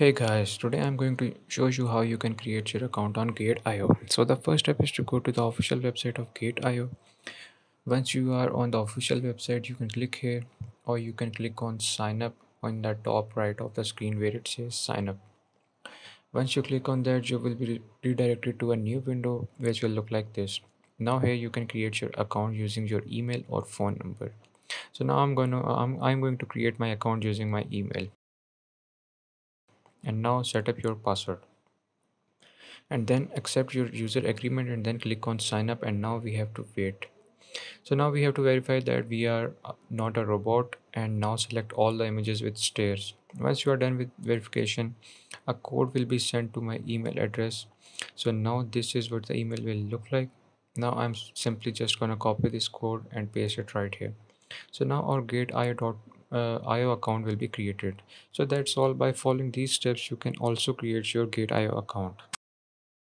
Hey guys, today I'm going to show you how you can create your account on Gate.io. So the first step is to go to the official website of Gate.io. Once you are on the official website, you can click here or you can click on sign up on the top right of the screen where it says sign up. Once you click on that, you will be redirected to a new window which will look like this. Now here you can create your account using your email or phone number. So now I'm going to I'm, I'm going to create my account using my email and now set up your password. And then accept your user agreement and then click on sign up and now we have to wait. So now we have to verify that we are uh, not a robot and now select all the images with stairs. Once you are done with verification a code will be sent to my email address. So now this is what the email will look like. Now i'm simply just gonna copy this code and paste it right here so now our gate.io uh, io account will be created. So that's all. By following these steps you can also create your gate.io account